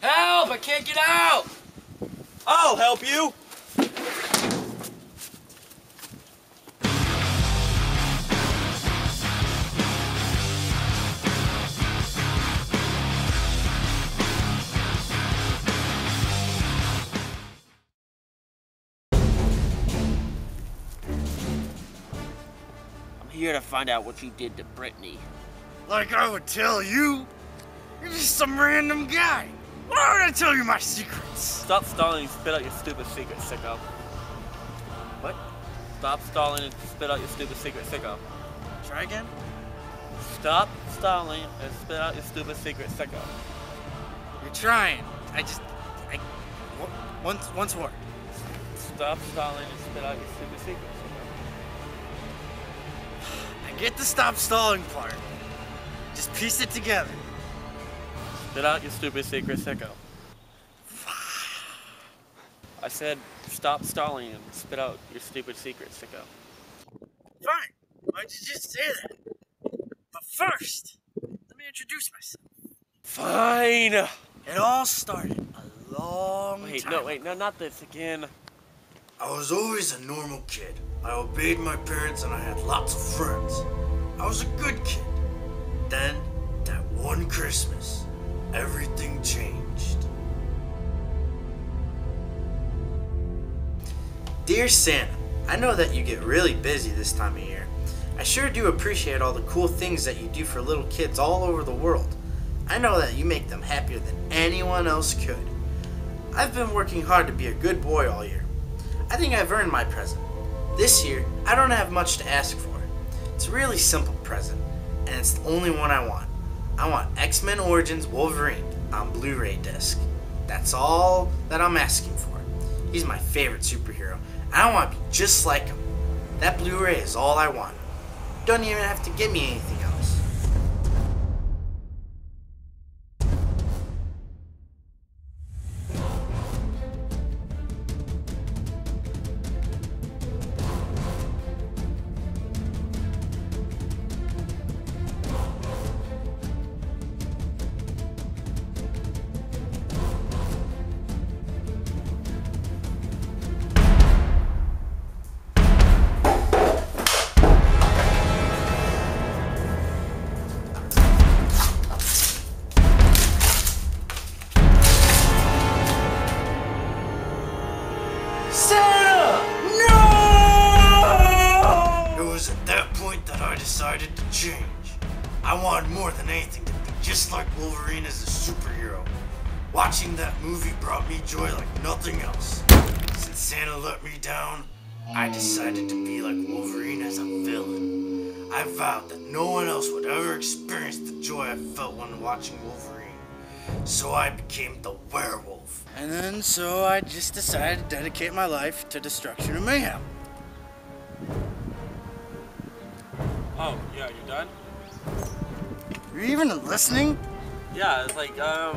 Help! I can't get out! I'll help you! I'm here to find out what you did to Brittany. Like I would tell you? You're just some random guy. Why would I tell you my secrets? Stop stalling and spit out your stupid secret, sicko. What? Stop stalling and spit out your stupid secret, sicko. Try again? Stop stalling and spit out your stupid secret, sicko. You're trying. I just. I. Once, once more. Stop stalling and spit out your stupid secret, sicko. I get the stop stalling part. Just piece it together. Spit out your stupid secret, sicko. I said stop stalling and spit out your stupid secret, sicko. Fine. Why'd you just say that? But first, let me introduce myself. Fine! It all started a long Wait, time no, wait, no, not this again. I was always a normal kid. I obeyed my parents and I had lots of friends. I was a good kid. Then, that one Christmas, everything changed. Dear Santa, I know that you get really busy this time of year. I sure do appreciate all the cool things that you do for little kids all over the world. I know that you make them happier than anyone else could. I've been working hard to be a good boy all year. I think I've earned my present. This year, I don't have much to ask for. It's a really simple present, and it's the only one I want. I want X Men Origins Wolverine on Blu ray disc. That's all that I'm asking for. He's my favorite superhero, I want to be just like him. That Blu ray is all I want. Don't even have to give me anything else. Decided to change. I wanted more than anything to be just like Wolverine as a superhero. Watching that movie brought me joy like nothing else. Since Santa let me down, I decided to be like Wolverine as a villain. I vowed that no one else would ever experience the joy I felt when watching Wolverine. So I became the werewolf. And then so I just decided to dedicate my life to destruction and mayhem. Oh, yeah, you're done? Are you even listening? Yeah, it's like, um,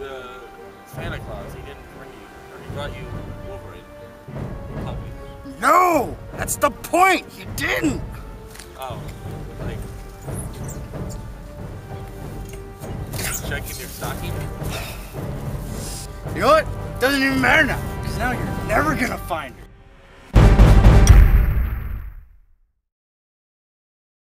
the Santa Claus, he didn't bring you, or he brought you Wolverine. Puppy. No! That's the point! He didn't! Oh, like, checking your stocking? You know what? Doesn't even matter now, because now you're never gonna find her.